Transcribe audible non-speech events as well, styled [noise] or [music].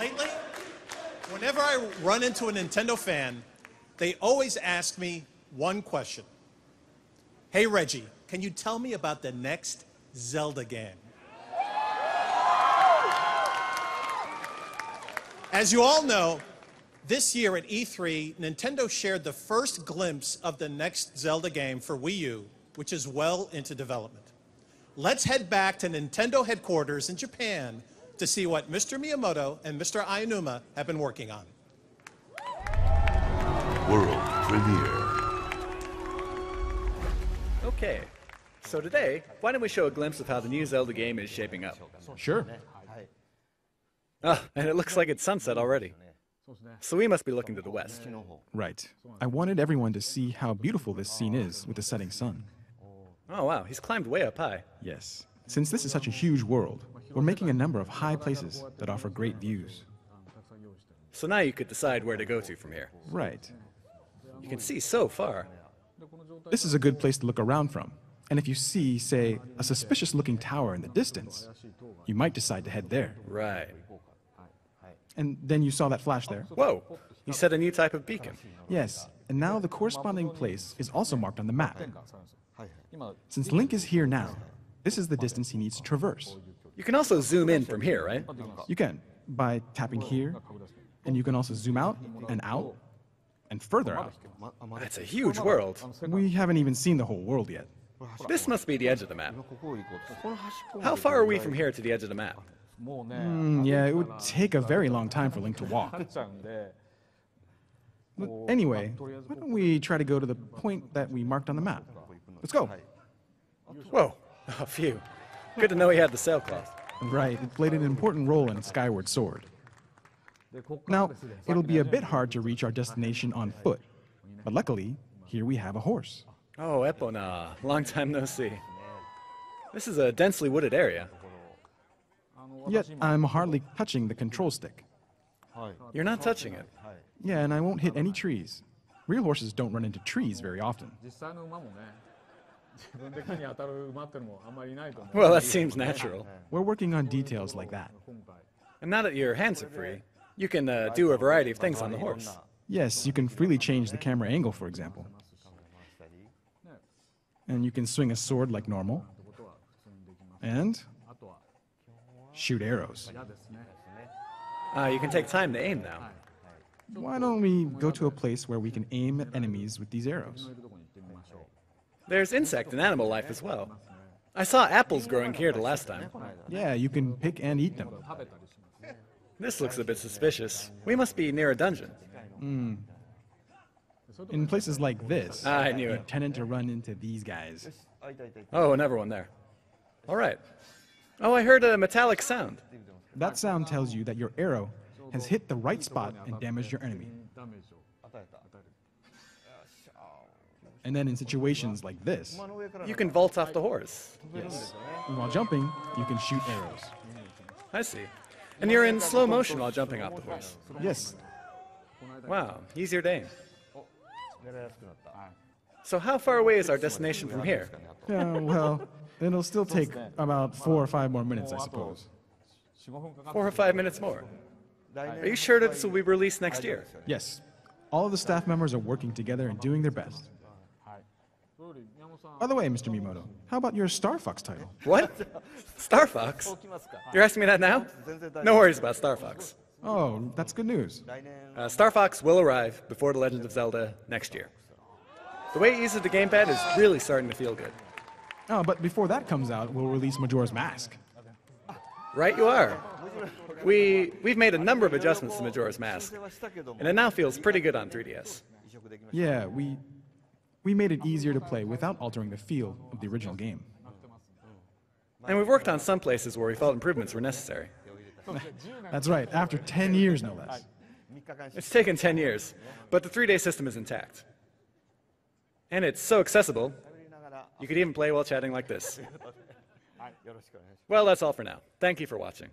Lately, whenever I run into a Nintendo fan, they always ask me one question Hey, Reggie, can you tell me about the next Zelda game? As you all know, this year at E3, Nintendo shared the first glimpse of the next Zelda game for Wii U, which is well into development. Let's head back to Nintendo headquarters in Japan to see what Mr. Miyamoto and Mr. Aonuma have been working on. World premiere. Okay, so today, why don't we show a glimpse of how the new Zelda game is shaping up? Sure. Ah, and it looks like it's sunset already. So we must be looking to the west. Right. I wanted everyone to see how beautiful this scene is with the setting sun. Oh wow, he's climbed way up high. Yes. Since this is such a huge world, we're making a number of high places that offer great views. So now you could decide where to go to from here. Right. You can see so far. This is a good place to look around from. And if you see, say, a suspicious looking tower in the distance, you might decide to head there. Right. And then you saw that flash there? Whoa, You set a new type of beacon. Yes. And now the corresponding place is also marked on the map. Since Link is here now, this is the distance he needs to traverse. You can also zoom in from here, right? You can, by tapping here, and you can also zoom out and out and further out. That's a huge world. We haven't even seen the whole world yet. This must be the edge of the map. How far are we from here to the edge of the map? Mm, yeah, it would take a very long time for Link to walk. But anyway, why don't we try to go to the point that we marked on the map? Let's go. Whoa, [laughs] a few. Good to know he had the sailcloth. Right, it played an important role in Skyward Sword. Now, it'll be a bit hard to reach our destination on foot, but luckily, here we have a horse. Oh, Epona, long time no see. This is a densely wooded area. Yet, I'm hardly touching the control stick. You're not touching it. Yeah, and I won't hit any trees. Real horses don't run into trees very often. Well, that seems natural. We're working on details like that. And now that your hands are free, you can uh, do a variety of things on the horse. Yes, you can freely change the camera angle, for example. And you can swing a sword like normal. And shoot arrows. Uh, you can take time to aim now. Why don't we go to a place where we can aim at enemies with these arrows? There's insect and animal life as well. I saw apples growing here the last time. Yeah, you can pick and eat them. This looks a bit suspicious. We must be near a dungeon. In places like this, Ah, I knew it. tend to run into these guys. Oh, another one there. All right. Oh, I heard a metallic sound. That sound tells you that your arrow has hit the right spot and damaged your enemy. And then in situations like this, you can vault off the horse. Yes. And while jumping, you can shoot arrows. I see. And you're in slow motion while jumping off the horse. Yes. Wow, easier day. So how far away is our destination from here? Yeah, well, it'll still take about four or five more minutes, I suppose. Four or five minutes more. Are you sure that this will be released next year? Yes. All of the staff members are working together and doing their best. By the way, Mr. Miyamoto, how about your Star Fox title? What? Star Fox? You're asking me that now? No worries about Star Fox. Oh, that's good news. Uh, Star Fox will arrive before The Legend of Zelda next year. The way it uses the gamepad is really starting to feel good. Oh, but before that comes out, we'll release Majora's Mask. Right you are. We, we've made a number of adjustments to Majora's Mask, and it now feels pretty good on 3DS. Yeah, we we made it easier to play without altering the feel of the original game. And we've worked on some places where we felt improvements were necessary. That's right, after 10 years no less. It's taken 10 years, but the three day system is intact. And it's so accessible, you could even play while chatting like this. [laughs] Well, that's all for now. Thank you for watching.